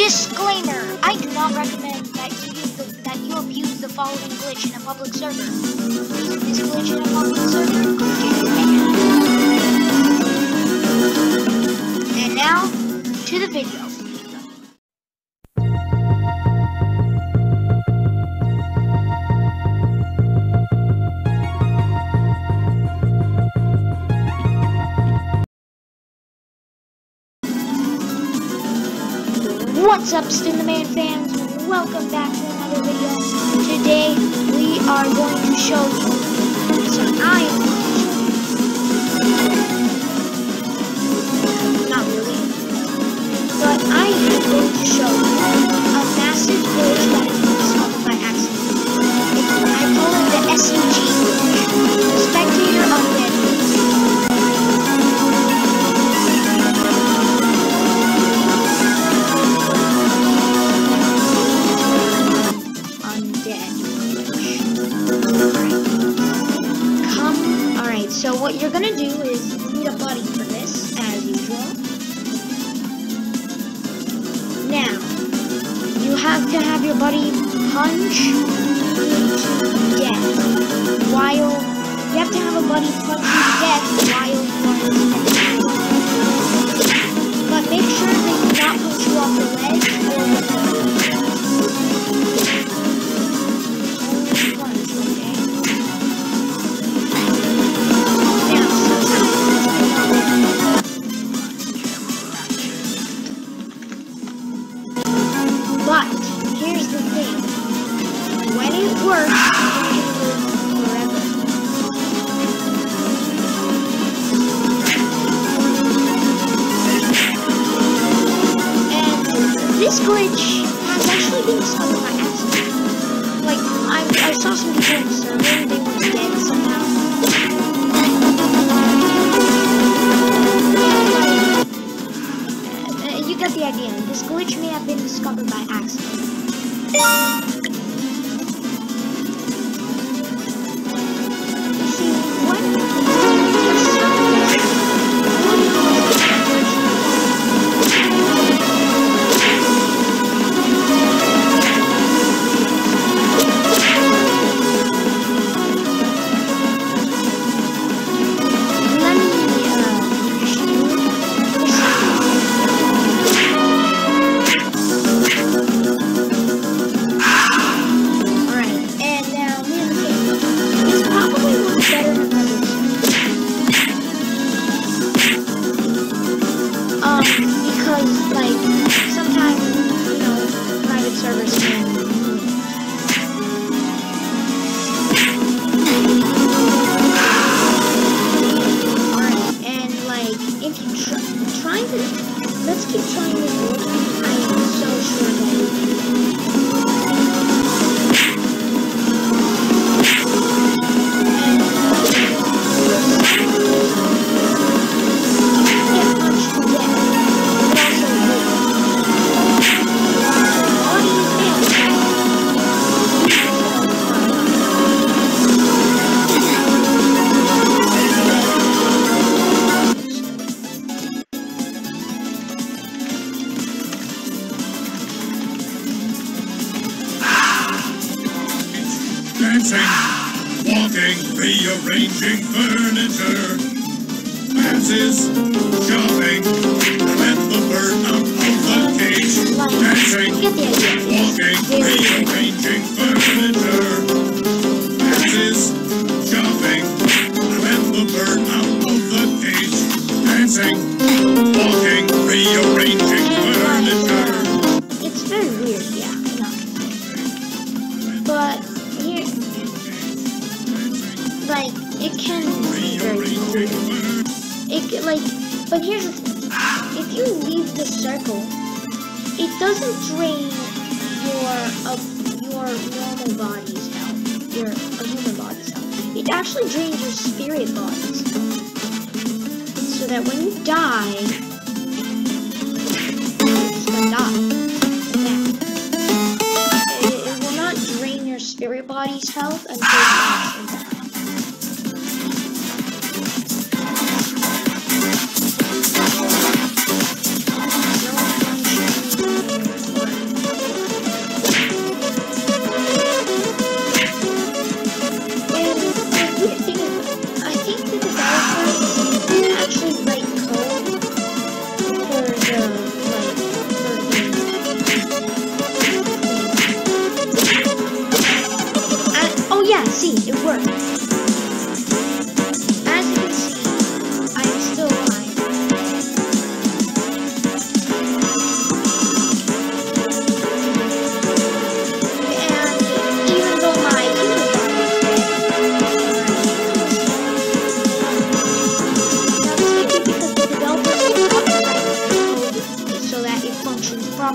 Disclaimer: I do not recommend that you the, that you abuse the following glitch in a public server. This glitch in a public server. And now to the video. What's up, Stin the Man fans? Welcome back to another video. Today, we are going to show you, so I am not really, but I am going to show you what you're gonna do is need a buddy for this, as usual. Now, you have to have your buddy punch you death while you have to have a buddy punch you death while you this glitch has actually been discovered by accident. Like, I, I saw some people in the server, they were dead somehow. Uh, you get the idea. This glitch may have been discovered by accident. Dancing, walking, rearranging furniture. Dances, shopping, let the bird out of the cage. Dancing, walking, rearranging furniture. Like, it can be very cool. It like, but here's the thing. If you leave the circle, it doesn't drain your uh, your normal body's health, your a human body's health. It actually drains your spirit body's health. So that when you die, just gonna die. That. It, it will not drain your spirit body's health until you actually die.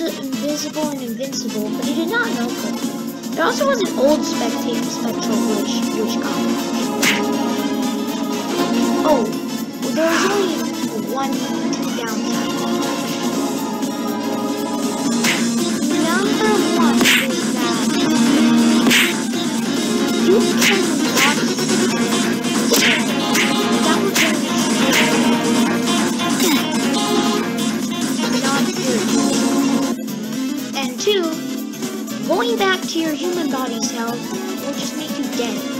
invisible and invincible, but he did not know Cook. There also was an old spectator spectral witch. Oh, well, there was only one again.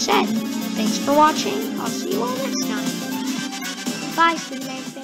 said. Thanks for watching. I'll see you all next time. Bye, Cineman